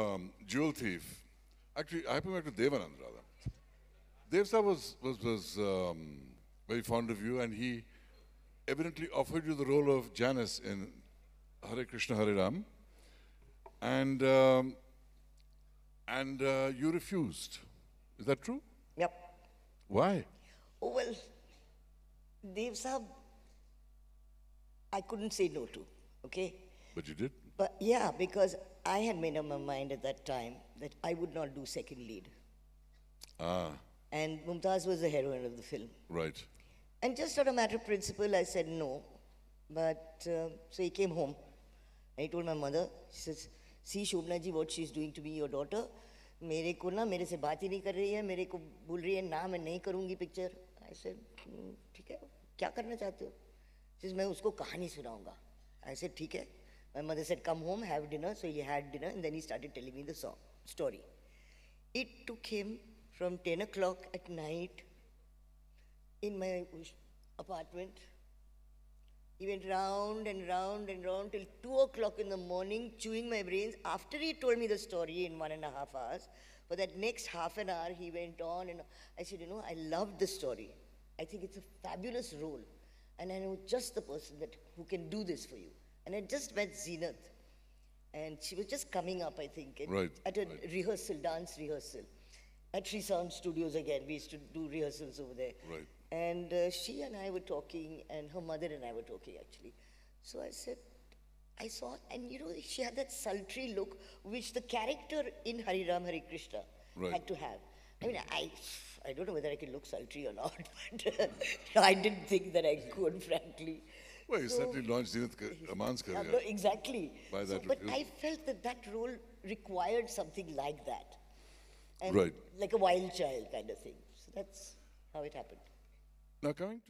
um, Jewel Thief. Actually, I happen to Devanand rather. Dev Sir was, was, was um, very fond of you and he evidently offered you the role of Janice in Hare Krishna Hare Ram. And, um, and uh, you refused. Is that true? Yep. Why? Oh, well, Dev I couldn't say no to, okay? But you did. But yeah, because I had made up my mind at that time that I would not do second lead. Ah, And Mumtaz was the heroine of the film. right. And just out of matter of principle, I said no. But uh, so he came home. And he told my mother, she says, see Shobna ji, what she's doing to me, your daughter. मेरे को ना मेरे से बात ही नहीं कर रही है मेरे को बोल रही है ना मैं नहीं करूँगी पिक्चर आई सेड ठीक है क्या करना चाहते हो सिर्फ मैं उसको कहानी सुनाऊंगा आई सेड ठीक है my mother said come home have dinner so he had dinner and then he started telling me the song story it took him from 10 o'clock at night in my apartment. He went round and round and round till 2 o'clock in the morning, chewing my brains. After he told me the story in one and a half hours, for that next half an hour, he went on and I said, You know, I love the story. I think it's a fabulous role. And I know just the person that who can do this for you. And I just met Zeenat. And she was just coming up, I think, Right, at a rehearsal, dance rehearsal. At Tree Sound Studios again, we used to do rehearsals over there. Right. And uh, she and I were talking, and her mother and I were talking actually. So I said, I saw, and you know, she had that sultry look which the character in Hari Ram Hari Krishna Right. had to have. I mean, I, I don't know whether I could look sultry or not, but I didn't think that I could, frankly. Well, you So- certainly launched Zeenat Aman's career. no, exactly. By So, that but refusal. I felt that that role required something like that. And Right. Like a wild child kind of thing. So that's how it happened. Now, coming to